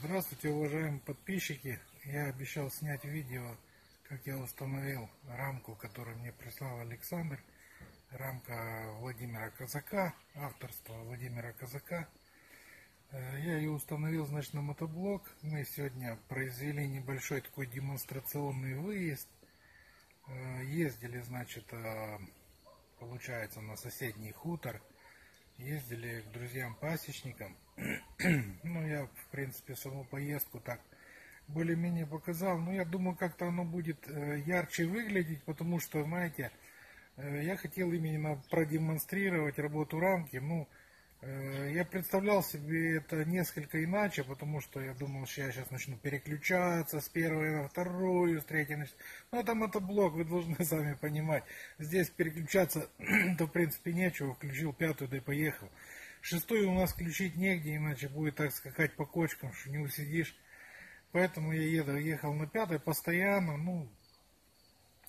Здравствуйте, уважаемые подписчики. Я обещал снять видео, как я установил рамку, которую мне прислал Александр. Рамка Владимира Казака, авторство Владимира Казака. Э, я ее установил, значит, на мотоблок. Мы сегодня произвели небольшой такой демонстрационный выезд. Э, ездили, значит, э, получается, на соседний хутор. Ездили к друзьям-пасечникам. ну, я, в принципе, саму поездку так более-менее показал. Но я думаю, как-то оно будет ярче выглядеть, потому что, знаете, я хотел именно продемонстрировать работу рамки. Ну, Э, я представлял себе это несколько иначе, потому что я думал, что я сейчас начну переключаться с первой на вторую, с третьей на Ну, там это блок, вы должны сами понимать. Здесь переключаться, то в принципе нечего. Включил пятую, да и поехал. Шестую у нас включить негде, иначе будет так скакать по кочкам, что не усидишь. Поэтому я еду, ехал на пятой постоянно, ну,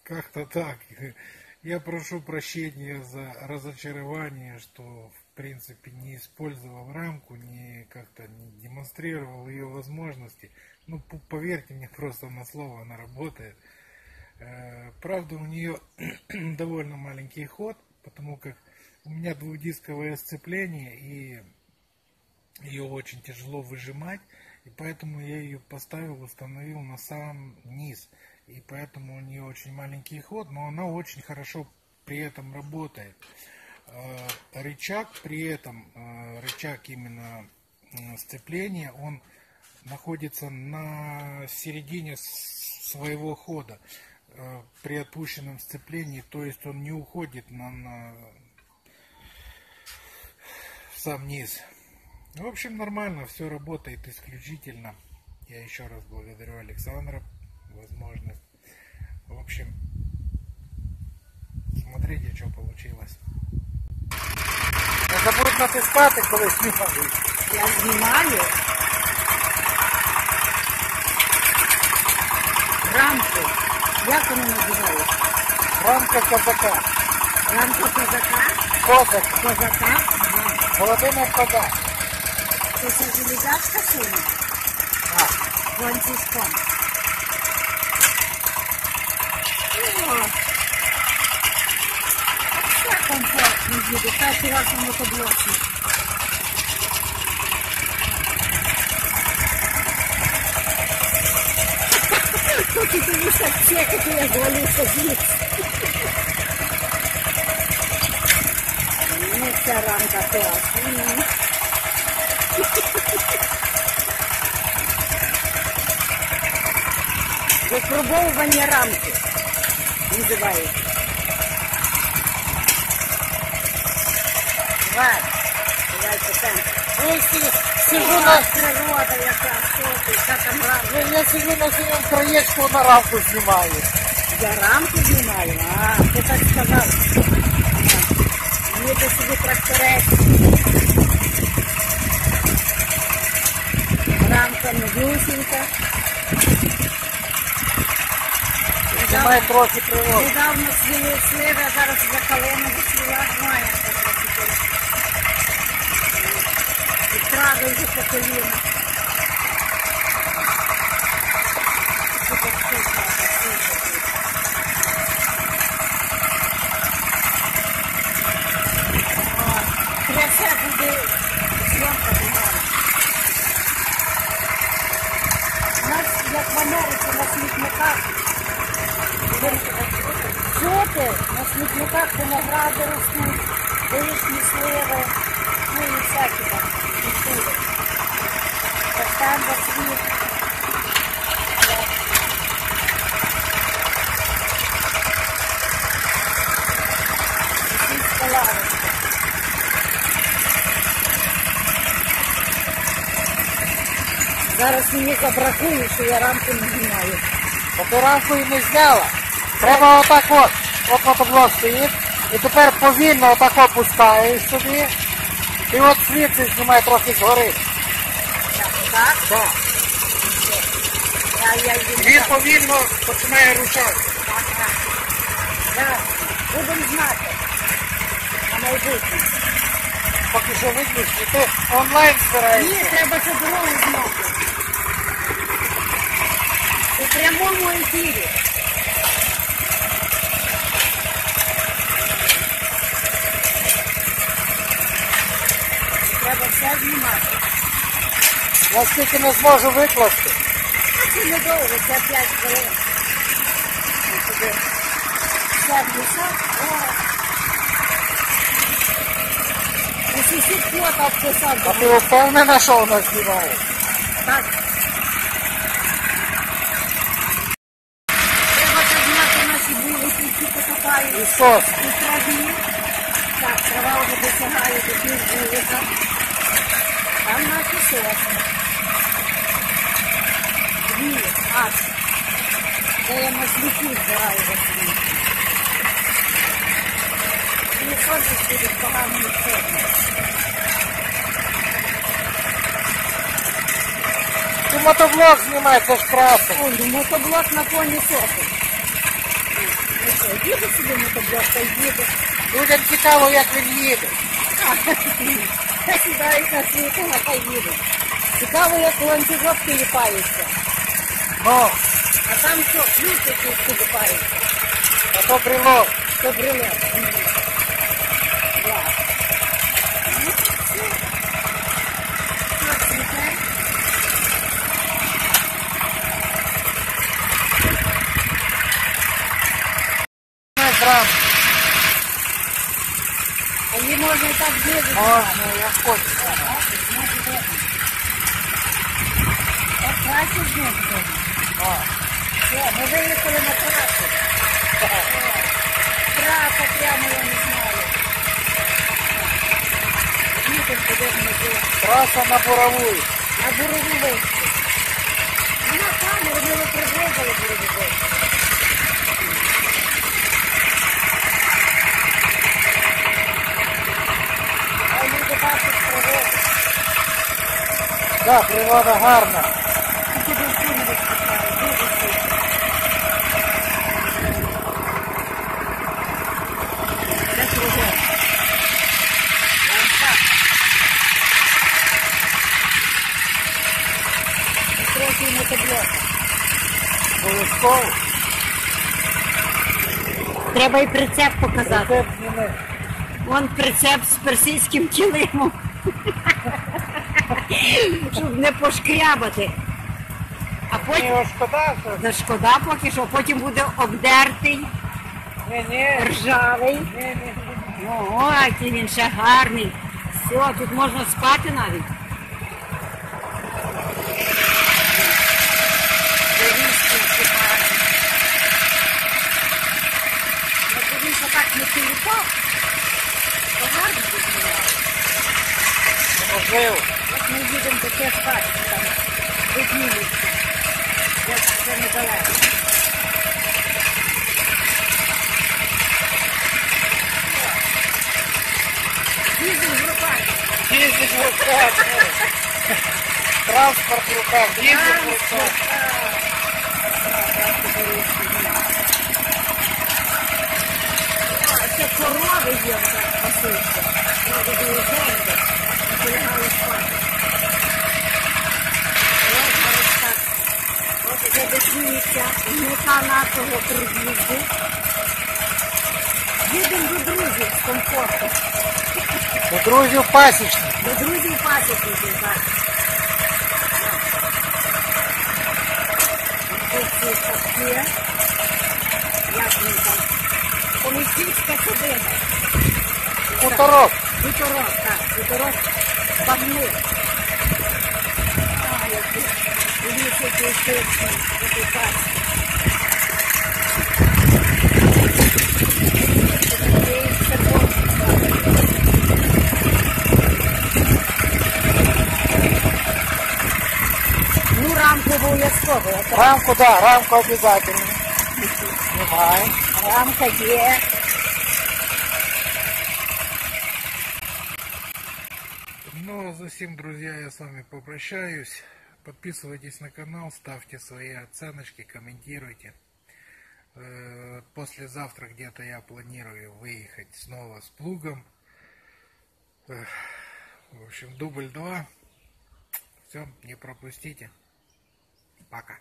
как-то так. Я прошу прощения за разочарование, что в принципе не использовал рамку, не как-то не демонстрировал ее возможности. Ну, поверьте мне просто на слово, она работает. Э, правда, у нее довольно маленький ход, потому как у меня двухдисковое сцепление, и ее очень тяжело выжимать, и поэтому я ее поставил, установил на сам низ и поэтому у нее очень маленький ход, но она очень хорошо при этом работает. Э, рычаг при этом, э, рычаг именно сцепления, он находится на середине своего хода э, при отпущенном сцеплении, то есть он не уходит на, на сам низ. В общем, нормально, все работает исключительно. Я еще раз благодарю Александра возможность. В общем, смотрите, что получилось. Не забудь натискати, коли знімаю. Я знімаю рамку. Як вона називається? Рамка козака. Рамка козака? Козак. Козака? Володимир Козак. Це це железячка сильна? А, Ланцюжком. О, Все комфортно їде, перший раз на мотоблоці. Поки ти будеш так чекати, я звалюся звідси. Ну, ця рамка класна. Випробовування рамки називається. Давай, давай потім. ну, си- сижу О, на... природа яка, що ти, яка там рамка. Я, я сижу на своем проекту, на рамку снимаю. Я рамку знімаю, а, ти так сказав. А, Мені ти собі тракторець. Рамка новюсінька. Снимай трохи природу. Недавно цвіли сливи, а зараз вже калина відцвіла, знає, що це таке. І трави вже по коліна. Виногради ростуть, вишні сливи, ну і всякі там культури. Російська лавочка. Зараз мені забракує, що я рамку не знімаю. Бо рамку і не зняла. Треба отак от. От мотоблок стоїть. І тепер повільно отак опускаєш собі. І от звідси знімай трохи згори. Так? Так. Він повільно починає рушати. Так, так. Будемо знати. майбутнє. Поки що виключно, ти онлайн Ні, треба це Я стільки не зможу викласти. А це недовго, це 5 хвилин. Ось сюди. Все в лісах, гора. У сусід фото обписав. А ти впевнена, що вона знімає? Так. Треба так знати наші вулиці, які покопають. І сос. У траві. Так, трава вже досягає до пів вулика. Там наші сосни. Дві, аж. Де я маслюку збираю за свій. І сонце буде погано відходити. Ти мотоблок знімай, це ж траса. Ой, ну мотоблок на фоні сосен. Ну що, їде сюди мотоблок, та їде. Людям цікаво, як він їде. Та сідають на світу, та їде. Цікаво, як ланцюжок тіліпається. Ну, А там що, ключ якийсь тіліпається. а то брелок. То брелок. Клас. Ну, все. Так, світе. Не зрам. А її можна і так дивитися. Можна, як хочеш. Так краще з ним буде. А, Все, ми виїхали на трасу. Траса прямо, я не знаю. Їдемо туди внизу. Траса на буровую. На бурову вийшли. Нема камери, ми не приблизили бурову вийшли. Природу. Да, природа гарна. Обов'язково. Треба і прицеп показати. Рецепт зніми. Вон прицеп з персидським килимом. Щоб не пошкрябати. А потім його шкода, що... не шкода поки що, потім буде обдертий, Ні, ні. ржавий. Ні, ні. О, який він ще гарний. Все, тут можна спати навіть. подивіться, так не тіліпав, то гарно відміняло. Неможливо. От ми їдемо до тих хат, там видніються. Як це недалеко. Їздимо в руках. Їздиш в руках. ну. Транспорт в руках. Їздиш в руках. Корови є вже пасуться. Треба доїжджати, полягали спати. Ось зараз так. От вже досвідча мета нашого приїзду. Їдемо до друзів з комфорту. До друзів пасічних. До друзів пасічників, так. Тут ці. Як вони там? лисичка сюди. Хуторок. Хуторок, так. Хуторок багнув. Ай, який лисик, лисичка, лисичка. обов'язково. Рамку, так, да, рамку обов'язково. Знімаємо. Рамка є. Ну, за всем, друзья, я с вами попрощаюсь. Подписывайтесь на канал, ставьте свои оценочки, комментируйте. Э, Послезавтра где-то я планирую выехать снова с плугом Эх, В общем, дубль 2. Все, не пропустите. Пока.